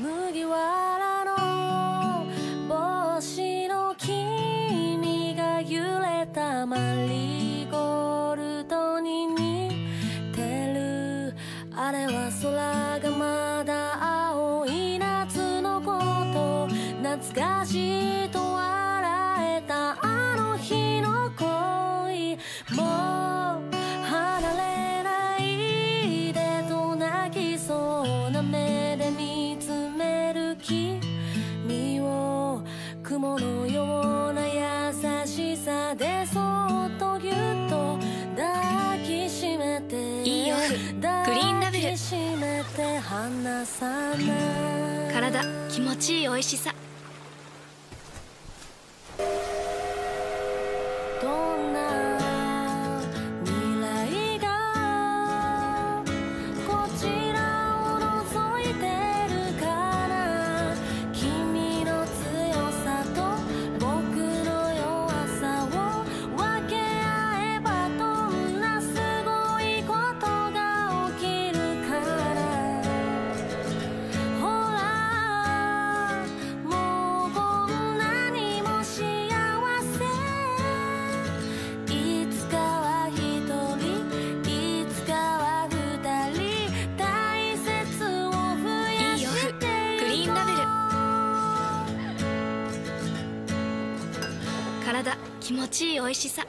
麦わらの帽子の君が揺れたマリーゴールドに似てる。あれは空がまだ青い夏のこと。懐かしいと笑えた。君を雲のような優しさでそっとぎゅっと抱きしめていいオフグリーンラベル。体気持ちいい美味しさ。どんな体気持ちいいおいしさ。